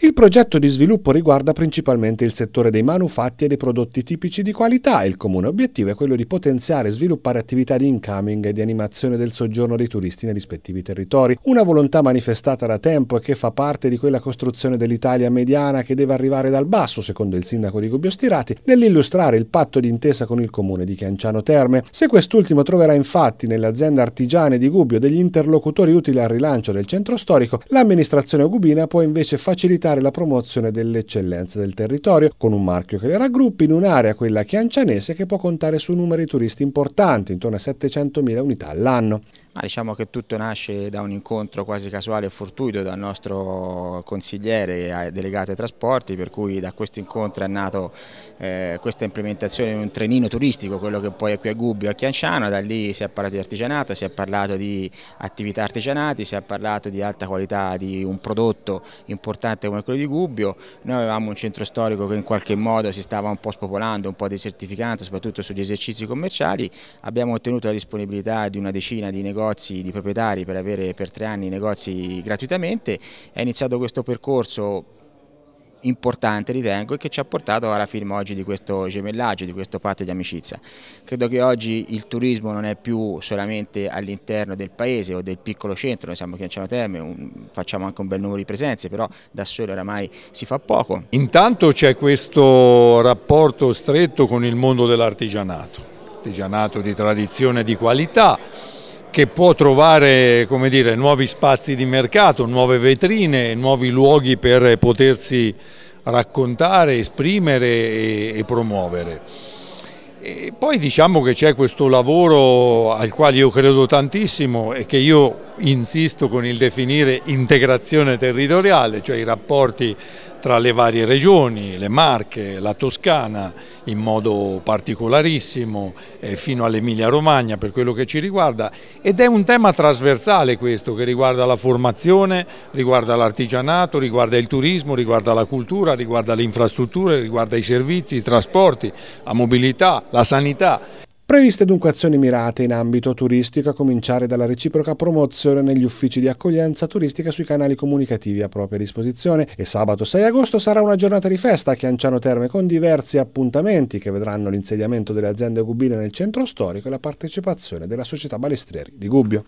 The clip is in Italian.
He Il progetto di sviluppo riguarda principalmente il settore dei manufatti e dei prodotti tipici di qualità e il comune obiettivo è quello di potenziare e sviluppare attività di incoming e di animazione del soggiorno dei turisti nei rispettivi territori. Una volontà manifestata da tempo e che fa parte di quella costruzione dell'Italia mediana che deve arrivare dal basso, secondo il sindaco di Gubbio Stirati, nell'illustrare il patto d'intesa con il comune di Chianciano Terme. Se quest'ultimo troverà infatti nelle aziende artigiane di Gubbio degli interlocutori utili al rilancio del centro storico, l'amministrazione gubina può invece facilitare facilitare la promozione delle eccellenze del territorio, con un marchio che le raggruppi in un'area, quella chiancianese, che può contare su numeri turisti importanti, intorno a 700.000 unità all'anno. Ma diciamo che tutto nasce da un incontro quasi casuale e fortuito dal nostro consigliere delegato ai trasporti, per cui da questo incontro è nato eh, questa implementazione di un trenino turistico, quello che poi è qui a Gubbio a Chianciano, da lì si è parlato di artigianato, si è parlato di attività artigianati, si è parlato di alta qualità di un prodotto importante come quello di Gubbio, noi avevamo un centro storico che in qualche modo si stava un po' spopolando, un po' desertificando soprattutto sugli esercizi commerciali, abbiamo ottenuto la disponibilità di una decina di negozi negozi di proprietari per avere per tre anni i negozi gratuitamente, è iniziato questo percorso importante ritengo e che ci ha portato alla firma oggi di questo gemellaggio, di questo patto di amicizia. Credo che oggi il turismo non è più solamente all'interno del paese o del piccolo centro, noi siamo qui a Ciano Terme, facciamo anche un bel numero di presenze, però da solo oramai si fa poco. Intanto c'è questo rapporto stretto con il mondo dell'artigianato, artigianato di tradizione e di qualità, che può trovare dire, nuovi spazi di mercato, nuove vetrine, nuovi luoghi per potersi raccontare, esprimere e, e promuovere. E poi diciamo che c'è questo lavoro al quale io credo tantissimo e che io insisto con il definire integrazione territoriale, cioè i rapporti tra le varie regioni, le Marche, la Toscana in modo particolarissimo, eh, fino all'Emilia Romagna per quello che ci riguarda ed è un tema trasversale questo che riguarda la formazione, riguarda l'artigianato, riguarda il turismo, riguarda la cultura, riguarda le infrastrutture, riguarda i servizi, i trasporti, la mobilità, la sanità. Previste dunque azioni mirate in ambito turistico a cominciare dalla reciproca promozione negli uffici di accoglienza turistica sui canali comunicativi a propria disposizione e sabato 6 agosto sarà una giornata di festa a Chianciano Terme con diversi appuntamenti che vedranno l'insediamento delle aziende gubine nel centro storico e la partecipazione della società Balestrieri di Gubbio.